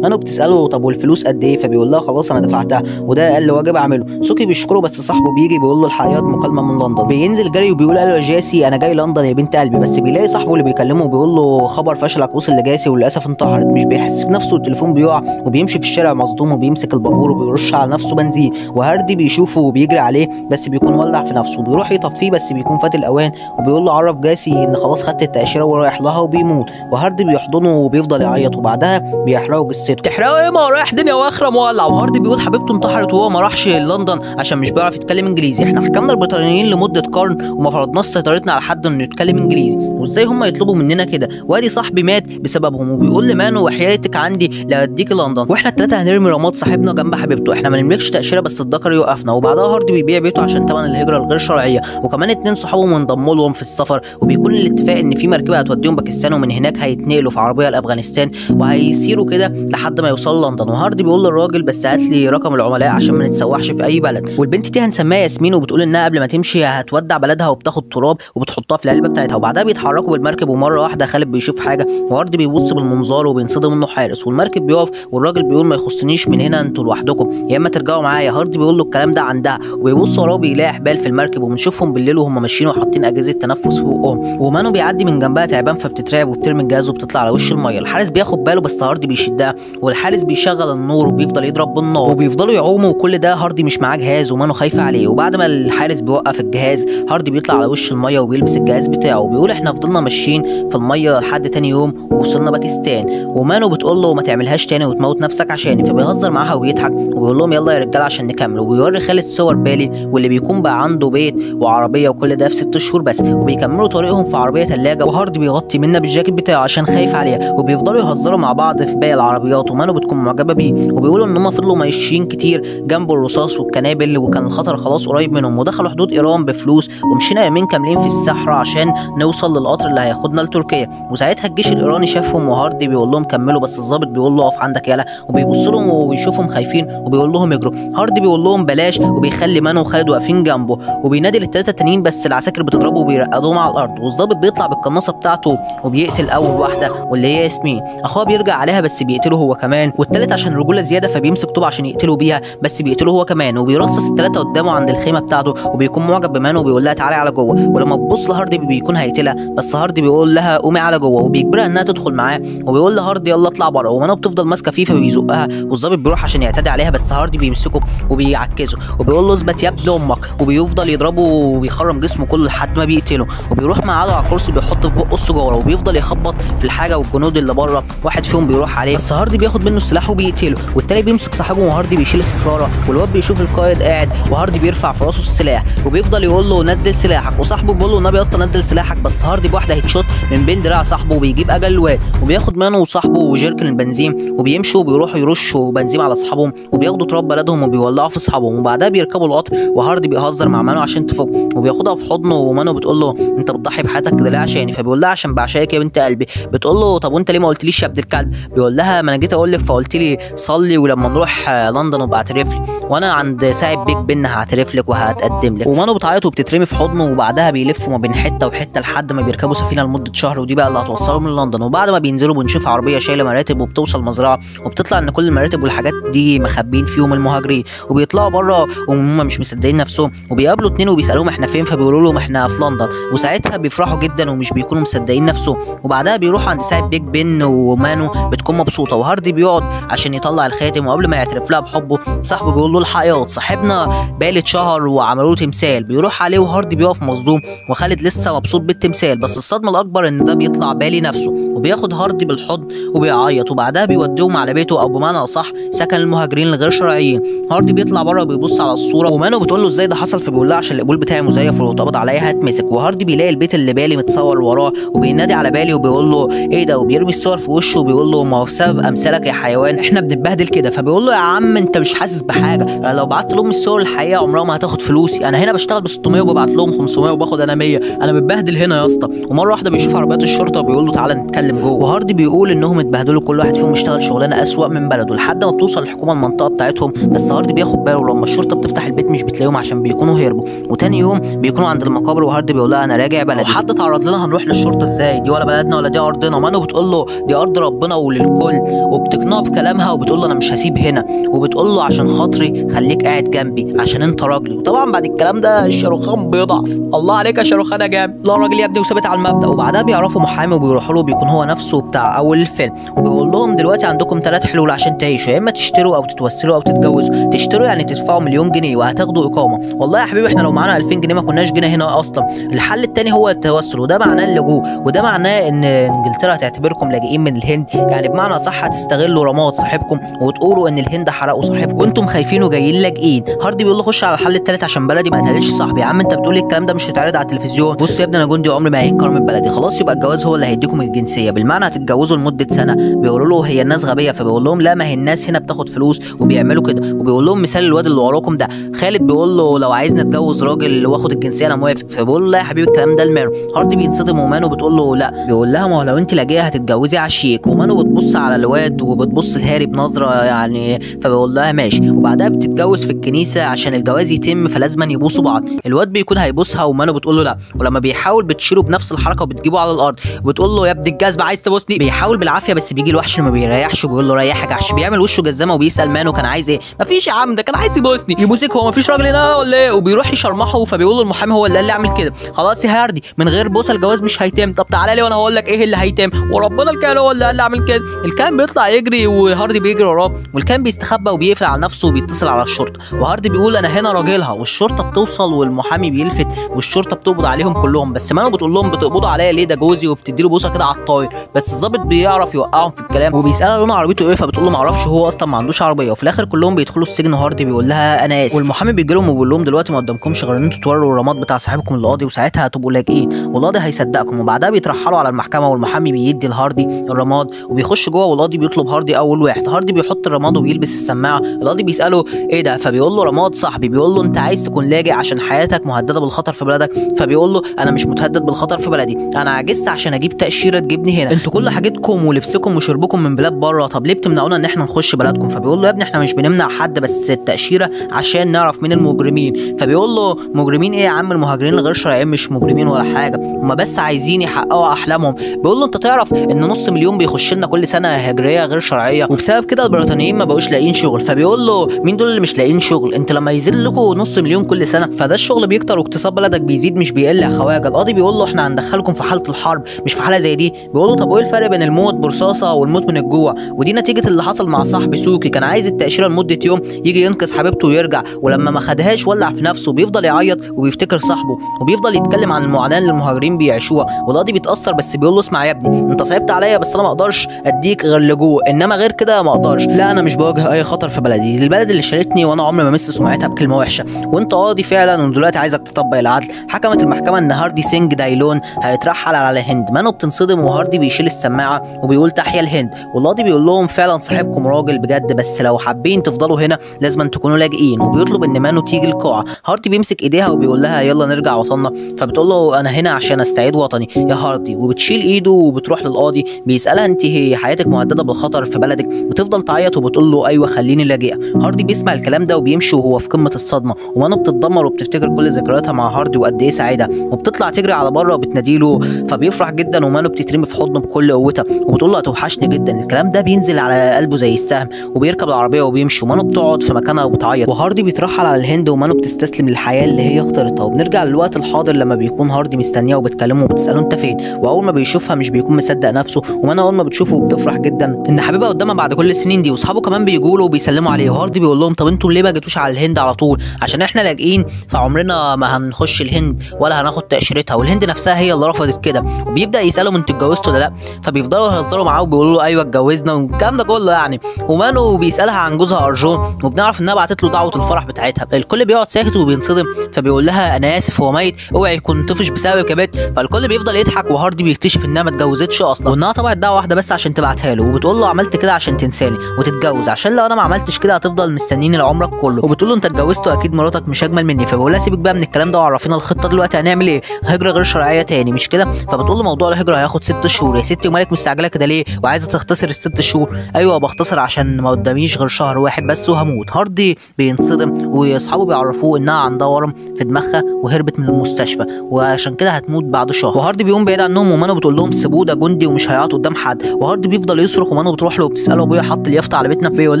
مانو بتسأله طب والفلوس قد إيه؟ فبيقول لها خلاص أنا دفعتها. وده أقل واجب أعمله. سوكي بيشكره بس صاحبه بيجي بيقول له الحقيقة مكالمة من لندن. بينزل جري وبيقول له يا جاسي أنا جاي لندن يا بنت قلبي. بس بيلاقي صاحبه اللي بيكلمه وبيقول له خبر فشلك وصل لجاسي وللأسف انتحرت. مش بيحس بنفسه التليفون بيقع وبيمشي في الشارع مصدوم وبيمسك البابور وبيرش على نفسه بنزين وهاردي بيشوفه وبيجري عليه بس بيكون ولع في نفسه وبيروح يطفيه بس بيكون فات الأوان وبيقول له عرف جاسي إن خلاص خدت التأشيرة ورايح لها وبيموت وهاردي بيحضنه وبيفضل يعيط وبعدها بيحرقوا جثته. تحرقوا إيه؟ ما رايح دنيا وأخرة مولع وهاردي بيقول حبيبته انتحرت وهو ما راحش لندن عشان مش بيعرف يتكلم إنجليزي. إحنا حكمنا البريطانيين لمدة قرن وما فرضناش سيطرتنا على حد إنه يتكلم إنجليزي وإزاي هم يطلبوا مننا كده؟ وادي صاحبي مات بسببهم وبيقول لمانو وحياتك عندي لا أديك لندن. وإحنا الثلاثه هنرمي رماد صاحبنا جنب حبيبته. إحنا ما نملكش تأشيرة بس الدكر يوقفنا. وبعدها هاردي بيبيع بيته عشان تمن الهجرة الغير شرعية. وكمان اتنين صحابهم انضموا لهم في السفر. وبيكون الاتفاق إن في مركبة هتوديهم باكستان ومن هناك هيتنقلوا في عربية لأفغانستان وهيسيروا كده لحد ما يوصلوا لندن. وهاردي بيقول للراجل بس هات لي رقم العملاء عشان ما نتسوحش في أي بلد. والبنت دي هنسميها ياسمين وبتقول إنها قبل ما تمشي هتودع بلدها وبتاخد تراب وبتحطها في العلبة بتاعتها. وبعدها بيتحركوا بالمركب ومرة واحدة خالد بيشوف حاجة. وهاردي بيبص بالمنظار وبينصدم منه حارس. والمركب بيقف والراجل بيقول ما يخصنيش من هنا أنتوا لوحدكم. يا إما ترجعوا معايا هاردي بيقول له الكلام ده عندها. وبيبص وراه بيلاقي حبال في المركب وبنشوفهم بالليل وهم ماشيين وحاطين أجهزة تنفس فوقهم ومانو بيعدي من جنبها تعبان فبتترعب وبترمي الجهاز وبتطلع على وش المية. الحارس بياخد باله بس هاردي بيشدها والحارس بيشغل النور وبيفضل يضرب بالنار. وبيفضلوا يعوموا وكل ده هاردي مش معاه جهاز ومانو خايفة عليه. وبعد ما الحارس بيوقف الجهاز هاردي بيطلع على وش المية وبيلبس الجهاز بتاعه. وبيقول إحنا فضلنا ماشيين في المية لحد تاني يوم ووصلنا باكستان. ومانو بتقول له ما تعملهاش تاني وتموت نفسك عشاني فبيهزر معاها وبيقول لهم يلا يا رجاله عشان نكمل. وبيوري خالد صور بالي واللي بيكون بقى عنده بيت وعربية وكل ده في ست شهور بس. وبيكملوا طريقهم في عربية ثلاجه وهاردي بيغطي مانو بالجاكيت بتاعه عشان خايف عليها. وبيفضلوا يهزروا مع بعض في باقي العربيات ومانو بتكون معجبة بيه. وبيقولوا إن هم فضلوا ماشيين كتير جنب الرصاص والقنابل وكان الخطر خلاص قريب منهم. ودخلوا حدود إيران بفلوس ومشينا يومين كاملين في الصحراء عشان نوصل للقطر اللي هياخدنا لتركيا. وساعتها الجيش الإيراني شافهم وهاردي بيقول لهم كملوا بس الظابط بيقول له اقف عندك يالا وبيبص لهم وبيشوفهم خايفين وبيقول لهم اجروا. هاردي بيقول لهم بلاش وبيخلي مانو وخالد واقفين جنبه وبينادي للثلاثه التانيين بس العساكر بتضربه وبيرقدوهم على الأرض. والظابط بيطلع بالقناصة بتاعته وبيقتل أول واحدة واللي هي ياسمين. أخوها بيرجع عليها بس بيقتله هو كمان. والتالت عشان الرجولة زيادة فبيمسك طوب عشان يقتله بيها بس بيقتله هو كمان. وبيرصص الثلاثه قدامه عند الخيمة بتاعته وبيكون معجب بمانو وبيقول لها تعالي على جوه. ولما تبص لهاردي بيكون هيقتلها بس هاردي بيقول لها قومي على جوه وبيجبرها إنها تدخل معاه. وبيقول لهاردي يلا اطلع بره ومانو بتفضل ماسكة فيه فبيزقها. والظابط بيروح عشان يعتدي عليها بس هاردي بيمسكه وبيكعبله وبيقول له اثبت يا ابن أمك وبيفضل يضربه وبيخرم جسمه كله لحد ما بيقتله وبيروح مقعده على الكرسي بيحط في بقه السجاره وبيفضل يخبط في الحاجة والجنود اللي بره واحد فيهم بيروح عليه بس هاردي بياخد منه السلاح وبيقتله والتاني بيمسك صاحبه وهاردي بيشيل الستاره والواد بيشوف القائد قاعد وهاردي بيرفع في راسه السلاح وبيفضل يقول له نزل سلاحك وصاحبه بيقول له النبي يا اسطى نزل سلاحك بس هاردي بواحدة هيتشوت من بين دراع صاحبه وبيجيب أجل الواد وبياخد منه وصاحبه وجيركن البنزين وبيمشوا وبيروحوا يرشوا بنزين على أصحابهم وبياخدوا تراب بلدهم وبيولعوا في اصحابهم وبعدها بيركبوا القطر وهاردي بيهزر مع مانو عشان تفك وبياخدها في حضنه ومانو بتقول له انت بتضحي بحياتك كده ليه عشاني؟ فبيقول لها عشان بعشقك يا بنت قلبي. بتقول له طب وانت ليه ما قلتليش يا ابن الكلب؟ بيقول لها ما أنا جيت أقول لك فقلت لي صلي ولما نروح لندن وابقى اعترف لي وأنا عند ساعة بيج بن هعترف لك وهتقدم لك. ومانو بتعيط وبتترمي في حضنه وبعدها بيلفوا ما بين حتة وحتة لحد ما بيركبوا سفينة لمدة شهر ودي بقى اللي هتوصلهم لندن. وبعد ما بينزلوا بنشوف عربية شايلة مراتب وبتوصل مزرعة وبتطلع ان كل المراتب والحاجات دي مخبين فيهم المهاجرين وبيطلعوا بره وهم مش مصدقين نفسهم وبيقابلوا اتنين وبيسألوهم إحنا فين فبيقولوا لهم إحنا في لندن وساعتها بيفرحوا جدا ومش بيكونوا مصدقين نفسهم وبعدها بيروحوا عند ساعه بيج بن ومانو بتكون مبسوطة وهاردي بيقعد عشان يطلع الخاتم وقبل ما يعترف لها بحبه صاحبه بيقول له الحقيقة صاحبنا بالي اتشهر وعملوا له تمثال. بيروح عليه وهاردي بيقف مصدوم وخالد لسه مبسوط بالتمثال بس الصدمة الأكبر إن ده بيطلع بالي نفسه وبياخد هاردي بالحضن وبيعيط وبعدها بيوديهم على بيته أو بمعنى أصح سكن المهاجرين. الغير شرعيين هاردي بيطلع بره وبيبص على الصورة. ومانو بتقول له إزاي ده حصل فبيقول لها عشان القبول بتاعي مزيف ولو اتقبض عليا هتمسك وهاردي بيلاقي البيت اللي بالي متصور وراه وبينادي على بالي وبيقول له إيه ده؟ وبيرمي الصور في وشه وبيقول له ما هو بسبب أمثالك يا حيوان. إحنا بنتبهدل كده. فبيقول له يا عم أنت مش حاسس بحاجة. أنا لو بعت لهم الصور الحقيقة عمرها ما هتاخد فلوسي. أنا هنا بشتغل ب 600 وببعت لهم 500 وباخد أنا 100 أنا متبهدل هنا يا اسطى. ومرة واحدة بيشوف عربيات الشرطة وبيقول له تعالى نتكلم جوه. وهاردي بيقول إنهم اتبهدلوا كل واحد فيهم اشتغل شغلانة أسوأ من بلده. لحد ما بتوصل الحكومة المنطقة بتاعتهم بس هاردي بياخد باله لما الشرطة بتفتح البيت مش بتلاقيهم عشان بيكونوا هربوا. وتاني يوم بيكونوا عند المقابر وهاردي بيقول لها أنا راجع بلدي. حد اتعرض لنا هنروح للشرطة إزاي؟ دي ولا بلدنا ولا دي أرضنا. مانو بتقول له دي أرض ربنا وللكل. وبتقنعه بكلامها وبتقول له أنا مش هسيب هنا. وبتقول له عشان خاطري خليك قاعد جنبي عشان أنت راجلي. وطبعا بعد الكلام ده الشاروخان بيضعف. الله عليك يا شاروخان يا جامد. لا راجل يا ابني وثابت على المبدأ. وبعدها بيعرفوا محامي وبيروحوا له بيكون هو نفسه بتاع أول الفيلم. وبيقول لهم دلوقتي عندكم ثلاث حلول عشان تعيشوا. يا إما تشتروا أو تتوسلوا أو تتجوزوا. تشتروا يعني تدفعوا مليون جنيه وهتاخدوا إقامة. والله يا حبيبي إحنا لو معانا 2000 جنيه ما كناش جينا هنا أصلا. الحل التاني هو التوسل وده معناه اللجوء وده معناه إن إنجلترا هتعتبركم لاجئين من الهند. يعني بمعنى صح هتستغلوا رماد صاحبكم وتقولوا إن الهند حرقوا صاحبكم. وأنتم خايفين وجايين لاجئين. هاردي بيقول له خش على الحل التالت عشان بلدي ما قتلش صاحبي. يا عم أنت بتقول لي الكلام ده؟ مش هيتعرض على التلفزيون. بص يا ابني أنا جندي عمري ما هينكر من بلدي. خلاص يبقى الجواز هو اللي هيديكم الجنسية. بالمعنى هتتجوزوا لمدة سنة. بيقولوا له هي الناس غبية فبيقول لهم لا ما هي الناس هنا بتاخد فلوس. وبيعملوا كده. وبيقول لهم مثال الواد اللي وراكم ده. خالد بيقول له لو عايزني اتجوز راجل واخد الجنسية أنا موافق فبيقول له لا يا حبيبي الكلام ده لمانو هاردي بينصدم ومانو بتقول له لا. بيقول لها ما هو لو انت لاجئه هتتجوزي على الشيك ومانو بتبص على الواد وبتبص لهاري بنظرة يعني. فبيقول لها ماشي. وبعدها بتتجوز في الكنيسة عشان الجواز يتم فلازم يبوسوا بعض. الواد بيكون هيبوسها ومانو بتقول له لا. ولما بيحاول بتشيله بنفس الحركة وبتجيبه على الأرض. بتقول له يا ابن الجزمة عايز تبوسني؟ بيحاول بالعافية بس بيجي الوحش ما بيريحش. وبيقول له ريح يا جحش بيعمل وشه جزامة وبيسأل مانو كان عايز إيه؟ مفيش يا عم ده كان عايز يبوسني. يبوسك هو مفيش راجل هنا ولا إيه؟ وبيروح يشرمحه فبيقول له المحامي هو اللي قال لي أعمل كده. خلاص يا هاردي من غير بوسة الجواز مش هيتم. طب تعالى لي وأنا هقول لك إيه اللي هيتم. وربنا الكائن هو اللي قال لي أعمل كده. الكائن بيطلع يجري وهاردي بيجري وراه. والكائن بيستخبى وبيقفل على نفسه وبيتصل على الشرطة. وهاردي بيقول أنا هنا راجلها والشرطة بتوصل والمحامي بيفلت. والشرطة بتقبض عليهم كلهم. بس مانو بتقول لهم بتقبضوا عليا ليه؟ ده جوزي وبتديله بوسة كده على الطاير. بس الظابط بيعرف يوقعهم في الكلام. وبيسألها لون عربيته إيه؟ فبتقول له ما أعرفش. هو أصلا ما عندوش عربية. وفي الآخر كلهم بيدخلوا السجن وهاردي بيقول لها أنا آسف. والمحامي بيجي لهم وبيقول لهم دلوقتي ما قدامكمش غير إن أنتوا توروا الرماد بتاع صاحبكم القاضي وساعتها هتبقوا لاجئين. والقاضي هيصدقكم. وبعدها بيترحلوا على المحكمة والمحامي بيدي لهاردي الرماد وبيخش جوه والقاضي بيطلب هاردي أول واحد. هاردي بيحط الرماد وبيلبس السماعة. القاضي بيسأله إيه ده؟ فبيقول له رماد صاحبي. بيقول له أنت عايز تكون لاجئ عشان حياتك مهددة بالخطر في بلدك؟ فبيقول له أنا مش متهدد بالخطر في بلدي. أنا عجزت عشان أجيب تأشيرة تجيبني هنا. أنتوا كل حاجتكم ولبسكم وشربكم من بلاد بره. طب ليه بتمنعونا إن إحنا نخش بلدكم؟ فبيقول له يا ابني إحنا مش بنمنع حد بس التأشيرة عشان نعرف مين المجرمين. فبيقول له مجرمين إيه يا عم؟ المهاجرين الغير شرعيين مش مجرمين ولا حاجة. هم بس عايزين يحققوا أحلامهم. بيقول له أنت تعرف إن نص مليون بيخش لنا كل سنة هجرية غير شرعية؟ وبسبب كده البريطانيين ما بقوش لاقيين شغل. فبيقول له مين دول اللي مش لاقيين شغل؟ أنت لما يزيد لكم نص مليون كل سنة فده الشغل بيكتر واقتصاد بلدك بيزيد مش بيقل يا خواجة. القاضي بيقول له إحنا هندخلكم في حالة الحرب مش في حالة زي دي. بيقول له طب وايه الفرق بين الموت برصاصه والموت من الجوع؟ ودي نتيجة اللي حصل مع صاحبي سوكي. كان عايز التأشيرة لمدة يوم يجي ينقذ حبيبته ويرجع ولما ما خدهاش ولع في نفسه بيفضل يعيط وبيفتكر صاحبه وبيفضل يتكلم عن المعاناة اللي المهاجرين بيعيشوها. والقاضي بيتأثر بس بيقول له اسمع يا ابني انت صعبت عليا بس أنا ما أقدرش اديك غير لجوء انما غير كده ما أقدرش. لا أنا مش بواجه اي خطر في بلدي دي البلد اللي شالتني وأنا عمري ما مس سمعتها بكلمة وحشة. وانت قاضي فعلا ودلوقتي عايزك تطبق العدل. حكمت المحكمة إن هاردي سينج دايلون هيترحل على الهند. مانو بتنصدم وهاردي بيشيل السماعة وبيقول تحيا الهند. والقاضي بيقول لهم فعلا صاحبكم راجل بجد بس لو حابين تفضلوا هنا لازم تكونوا لاجئين. وبيطلب إن مانو تيجي القاعه هاردي بيمسك إيديها وبيقول لها يلا نرجع وطننا. فبتقول له أنا هنا عشان أستعيد وطني. يا هاردي وبتشيل إيده وبتروح للقاضي. بيسألها أنت هي حياتك مهددة بالخطر في بلدك. بتفضل تعيط وبتقول له أيوه خليني لاجئه هاردي بيسمع الكلام ده وبيمشي وهو في قمة الصدمة. ومانو بتتدمر وبتفتكر كل ذكرياتها مع هاردي وقد إيه سعيدة. وبتطلع تجري على بره وبتناديله فبيفرح جدا ومانو بتترمي في حضنه بكل قوتها. وبتقول له هتوحشني جدا. الكلام ده بينزل على قلبه زي السهم. وبيركب العربية العربية وبيمشي ومانو بتقعد في مكانها وبتعيط. وهاردي بيترحل على الهند ومانو بتستسلم للحياة اللي هي اختارتها. وبنرجع للوقت الحاضر لما بيكون هاردي مستنيها وبتكلمه وبتسأله انت فين. وأول ما بيشوفها مش بيكون مصدق نفسه. ومانو أول ما بتشوفه بتفرح جدا. إن حبيبها قدامها بعد كل السنين دي. وأصحابه كمان بيجوا له وبيسلموا عليه. وهاردي بيقول لهم طب أنتوا ليه ما جيتوش على الهند على طول؟ عشان إحنا لاجئين. فعمرنا ما هنخش الهند ولا هناخد تأشيرتها. والهند نفسها هي اللي رفضت كده. وبيبدأ يسألهم أنتوا اتجوزتوا ولا لأ. فبيفضلوا يهزروا معاه وبيقولوا له أيوه اتجوزنا والكلام ده كله يعني. ومانو بيسألها عن جوزها أرجون وبنعرف إنها بعتت له دعوة الفرح بتاعتها. الكل بيقعد ساكت وبينصدم فبيقول لها أنا آسف هو ميت أوعي يكون طفش بسببك يا بنت فالكل بيفضل يضحك وهاردي بيكتشف إنها ما اتجوزتش أصلا. وإنها طبعت دعوة واحدة بس عشان تبعتها له وبتقول له عملت كده عشان تنساني وتتجوز عشان لو أنا ما عملتش كده هتفضل مستنيني لعمرك كله. وبتقول له أنت اتجوزت واكيد مراتك مش أجمل مني فبقول لها سيبك بقى من الكلام ده وعرفينا الخطة دلوقتي هنعمل إيه. هجرة غير شرعية تاني مش كده؟ فبتقول له موضوع الهجرة هياخد ست شهور. يا ستي ومالك مستعجلة كده ليه؟ وعايزة تختصر الست شهور. أيوه بختصر عشان ما قداميش غير شهر واحد بس وهموت. هاردي بينصدم واصحابه بيعرفوه إنها عندها ورم في دماغها وهربت من المستشفى وعشان كده هتموت بعد شهر. وهاردي بيقوم بعيد عنهم ومانو بتقول لهم سيبوه ده جندي ومش هيعيط قدام حد. وهاردي بيفضل يصرخ ومانو بتروح له وبتسأله أبويا حط اليافطة على بيتنا. بيقول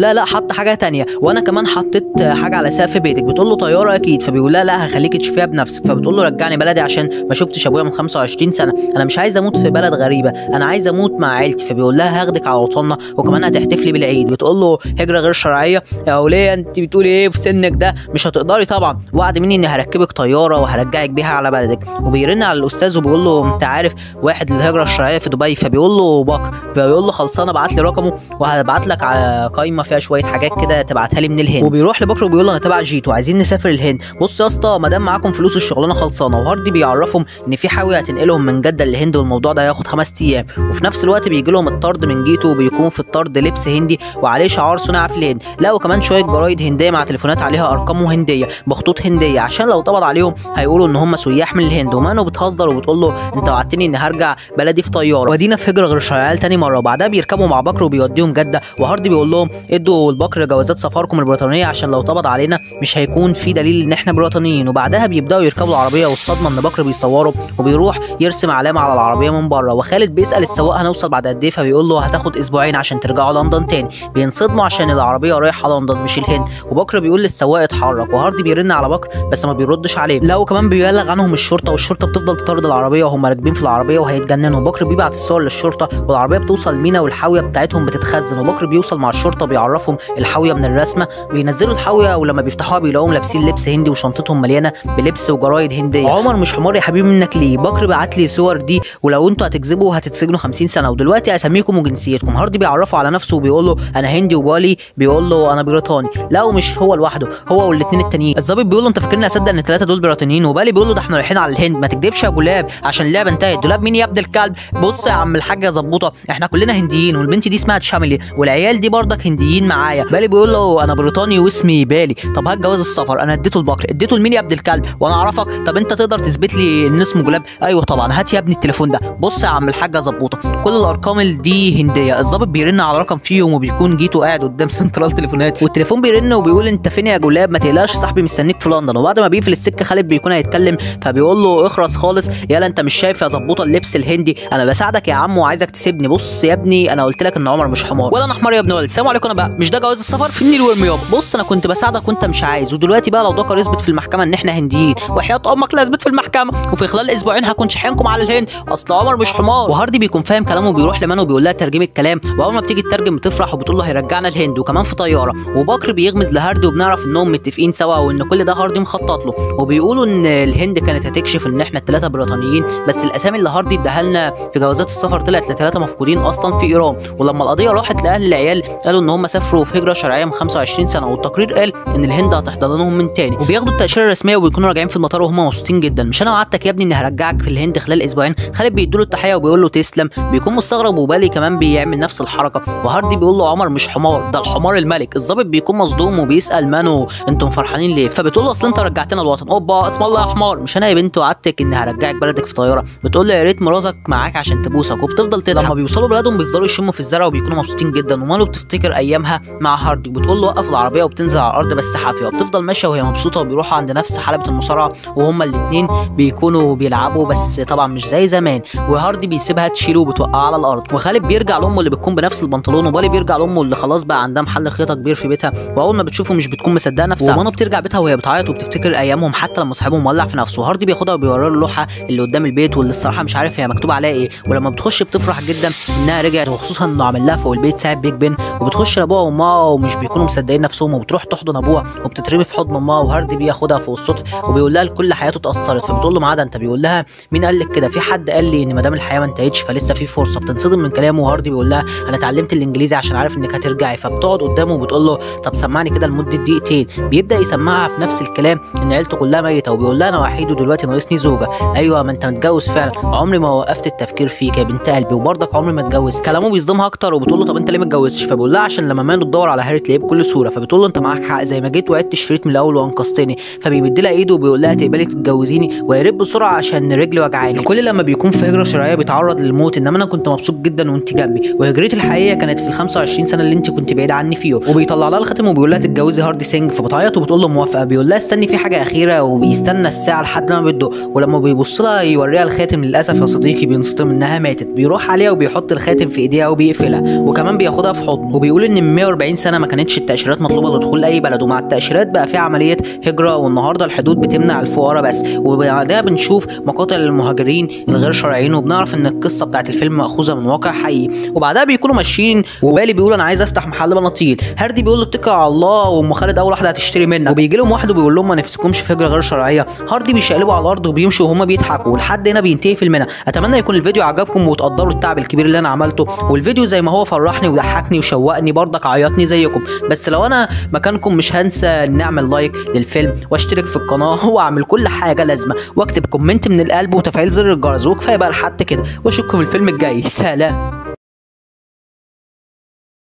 لها لا حط حاجة تانية. وأنا كمان حطيت حاجة على سقف بيتك. بتقول له طيارة أكيد. فبيقول لها لا هخليك تشوفيها بنفسك. فبتقول له رجعني بلدي عشان ما شفتش أبويا من 25 سنة. أنا مش عايز أموت في بلد غريبة. أنا عايز أموت مع عيلتي. فبيقول لها هاخدك على وطننا. وكمان هتحتفلي بالعيد. بتقول له هجره غير شرعية. يا وليه أنت بتقولي إيه في سنك ده؟ مش هتقدري طبعا. وعد مني إني هركبك طيارة وهرجعك بيها على بلدك. وبيرن على الأستاذ وبيقول له أنت عارف واحد للهجره الشرعيه في دبي فبيقول له بكر. بيقول له خلصانة ابعت لي رقمه وهبعت لك على قايمة فيها شوية حاجات كده تبعتها لي من الهند. وبيروح لبكر وبيقول له أنا تبع جيتو عايزين نسافر الهند. بص يا اسطى ما دام معاكم فلوس الشغلانة خلصانة وهاردي بيعرفهم إن في حاويه هتنقلهم من جدة للهند والموضوع ده هياخد خمس أيام. وفي نفس الوقت بيجي لهم الطرد من جيتو وبيكون في الطرد لبس هندي وعليه شعار صنع في الهند. لا وكمان شوية جرايد هندية مع تليفونات عليها ارقام هندية بخطوط هندية عشان لو اتقبض عليهم هيقولوا إن هم سياح من الهند. ومانو بتهزر وبتقول له أنت وعدتني إني هرجع بلدي في طيارة. ودينا في هجره غير شرعيه تاني مرة. وبعدها بيركبوا مع بكر وبيوديهم جدة. وهاردي بيقول لهم ادوا لبكر جوازات سفركم البريطانية عشان لو اتقبض علينا مش هيكون في دليل إن إحنا بريطانيين. وبعدها بيبدأوا يركبوا العربية والصدمة إن بكر بيصوره وبيروح يرسم علامة على العربية من بره. وخالد بيسأل السواق هنوصل بعد قد إيه؟ فبيقول له هتاخد أسبوعين عشان ترجعوا لندن تاني. بينصدموا عشان العربية رايحة لندن مش الهند. وبكر بيقول للسواق اتحرك وهاردي بيرن على بكر بس ما بيردش عليه. لا وكمان بيبلغ عنهم الشرطة والشرطة بتفضل تطارد العربية وهم راكبين في العربية وهيتجننوا. بكر بيبعت الصور للشرطة والعربية بتوصل مينا والحاوية بتاعتهم بتتخزن. وبكر بيوصل مع الشرطة بيعرفهم الحاوية من الرسمة. بينزلوا الحاوية ولما بيفتحوها بيلاقوهم لابسين لبس هندي وشنطتهم مليانة بلبس وجرايد هندية. عمر مش حمار يا حبيبي منك ليه؟ بكر بعت لي صور دي ولو أنتوا هتكذبوا هتتسجنوا 50 سنة. ودلوقتي أساميكم وجنسيتكم. هاردي بيعرفه على نفسه وبيقول له أنا هندي وبالي بيقول له أنا بريطاني لا ومش هو لوحده هو والاثنين التانيين. الظابط بيقول له أنت فاكرني أصدق إن الثلاثه دول بريطانيين وبالي بيقول له ده إحنا رايحين على الهند. ما تكدبش يا جلاب عشان اللعبة انتهت. دولاب مين يا ابن الكلب؟ بص يا عم الحاج يا زبوطه إحنا كلنا هنديين والبنت دي اسمها تشاملي والعيال دي برضك هنديين معايا. بالي بيقول له أنا بريطاني واسمي بالي. طب هات جواز السفر أنا اديته لبكر. اديته لمين يا ابن الكلب؟ وأنا أعرفك. طب أنت تقدر تثبت لي إن اسمه جلاب أيوه طبعا. هات يا ابني التليفون ده. بص يا عم الحاجة زبوطه كل الأرقام دي هندية. الظابط بيرن على رقم فيهم وبيكون جيتو قاعد قدام سنترال تليفونات. والتليفون بيرن وبيقول انت فين يا جلاب ما تقلقش صاحبي مستنيك في لندن. وبعد ما بيقفل السكة خالد بيكون هيتكلم فبيقول له اخرس خالص. يالا انت مش شايف يا زبوطه اللبس الهندي؟ أنا بساعدك يا عم وعايزك تسيبني. بص يا ابني أنا قلت لك ان عمر مش حمار. ولا أنا حمار يا ابن ولد السلام عليكم أنا بقى. مش ده جواز السفر؟ في النيل يابا بص أنا كنت بساعدك وانت مش عايز. ودلوقتي بقى لو ذكر يثبت في المحكمة ان إحنا هنديين. وحياة أمك لا في المحكمة. وفي خلال أسبوعين هكون شحنكم على الهند. اصل عمر مش حمار. وهاردي بيكون فاهم كلامه وبيروح لمانو وبيقول لها ترجمي الكلام واول ما بتيجي تترجم بتفرح وبتقول له هيرجعنا الهند. وكمان في طيارة. وبكر بيغمز لهاردي وبنعرف إنهم متفقين سوا وإن كل ده هاردي مخطط له. وبيقولوا إن الهند كانت هتكشف إن إحنا الثلاثه بريطانيين بس الأسامي اللي هاردي اداها لنا في جوازات السفر طلعت لثلاثه مفقودين أصلا في إيران. ولما القضية راحت لأهل العيال قالوا إن هم سافروا في هجرة شرعية من 25 سنة. والتقرير قال إن الهند هتحتضنهم من تاني. وبياخدوا التأشيرة الرسمية وبيكونوا راجعين في المطار وهم مبسوطين جدا. مش أنا وعدتك يا ابني إني هرجعك في الهند خلال أسبوعين؟ خالد بيديله التحية وبيقول له تسلم. بيكون مستغرب وبالي كمان بيعمل نفس الحركة. وهاردي بيقول له عمر مش حمار. ده الحمار الملك. الظابط بيكون مصدوم وبيسأل مانو أنتم فرحانين ليه؟ فبتقول له أصل انت رجعتنا الوطن أوبا اسم الله يا حمار. مش أنا يا بنت وعدتك إني هرجعك بلدك في طيارة. بتقول له يا ريت مراتك معاك عشان تبوسك. وبتفضل تضحك لما بيوصلوا بلدهم بيفضلوا يشموا في الزرع وبيكونوا مبسوطين جدا. ومانو بتفتكر أيامها مع هاردي. وبتقول له وقف العربية وبتنزل على الأرض بس حافية. وبتفضل ماشية وهي مبسوطة وبيروحوا عند نفس حلبة المصارعة. وهما الاثنين بيكونوا بيلعبوا بس طبعا مش زي زمان. وهاردي بيسيبها تشيله وبتوقعها على الأرض. وخالد بيرجع لأمه اللي بتكون بنفس البنطلون وبالي بيرجع لأمه اللي خلاص بقى عندها محل خياطة كبير في بيتها وأول ما بتشوفه مش بتكون مصدقة نفسها. ومانا بترجع بيتها وهي بتعيط وبتفتكر أيامهم حتى لما صاحبهم مولع في نفسه. هاردي بياخدها وبيوريها اللوحة اللي قدام البيت واللي الصراحة مش عارف هي مكتوب عليها إيه. ولما بتخش بتفرح جدا إنها رجعت وخصوصا إنه عامل لها فوق البيت ساعه بيج بن وبتخش لأبوها وأمها ومش بيكونوا مصدقين نفسهم وبتروح تحضن أبوها وبتترمي في حضن أمها. وهاردي بياخدها فوق السطح وبيقول لها كل حياته اتأثرت. فبتقول له ما عدا أنت بيقول لها مين قال لك كده؟ في حد قال لي إن ما دام الحياة ما انتهتش فلسه في فرصة. بتنصدم من كلامه وهاردي بيقول لها أنا اتعلمت الإنجليزي عشان عارف إنك هترجعي فبتقعد قدامه وبتقول له طب سمعني كده لمدة دقيقتين. بيبدأ يسمعها في نفس الكلام إن عيلته كلها ميتة وبيقول لها أنا وحيد ودلوقتي ناقصني زوجة. أيوه ما أنت متجوز فعلا. عمري ما وقفت التفكير فيك يا بنت قلبي وبرضك عمري ما اتجوز. كلامه بيصدمها أكتر وبتقول له طب أنت ليه ما اتجوزتش؟ فبيقول لها عشان لما مانو تدور على هاردي تلاقيه بكل سهولة. فبتقول له أنت معاك حق زي ما جيت وعدت الشريط من الأول وأنقذتني. فبيمد لها إيده وبيقول لها تقبلي تتجوزيني ويا ريت بسرعة عشان رجلي وجعاني. الكل لما بيكون في هجرة شرعية بيتعرض للموت إنما أنا كنت مبسوط جدا وانت جنبي. وهجرتي الحقيقية كانت في ال 25 سنة اللي انت كنت بعيده عني فيهم وبيطلع لها الخاتم وبيقول لها تتجوزي هاردي سينج فبتعيط وبتقول له موافقة. بيقول لها استني في حاجة أخيرة وبيستنى الساعة لحد ما بتدق ولما بيبص لها يوريها الخاتم للأسف يا صديقي بينصدم إنها ماتت. بيروح عليها وبيحط الخاتم في إيديها وبيقفلها. وكمان بياخدها في حضنه. وبيقول إن من 140 سنة ما كانتش التأشيرات مطلوبة لدخول أي بلد. ومع التأشيرات بقى في عملية هجرة. والنهاردة الحدود بتمنع الفقراء بس. وبعدها بنشوف مقاتل المهاجرين الغير شرعيين. وبنعرف إن القصة بتاعت الفيلم مأخوذة من واقع حقيقي. وبعدها بيكونوا ماشيين. وبالي بيقول أنا عايز أفتح محل بناطيل هاردي بيقول له اتكل على الله وأم خالد أول واحدة هتشتري منك. وبيجي لهم واحد وبيقول لهم ما نفسكمش في هجره غير شرعية. هاردي بيشقلبوا على الأرض وبيمشوا وهما بيضحكوا. ولحد هنا بينتهي فيلمنا. أتمنى يكون الفيديو عجبكم وتقدروا التعب الكبير اللي أنا عملته. والفيديو زي ما هو فرحني وضحكني وشوقني برضك عيطني زيكم. بس لو أنا مكانكم مش هنسى ان أعمل like للفيلم وأشترك في القناة <laughs> وأعمل كل حاجة لازمة. وأكتب comment من القلب وتفعيل زر الجرس. وكفاية بقى لحد كده. وأشوفكم الفيلم الجاي. سلام.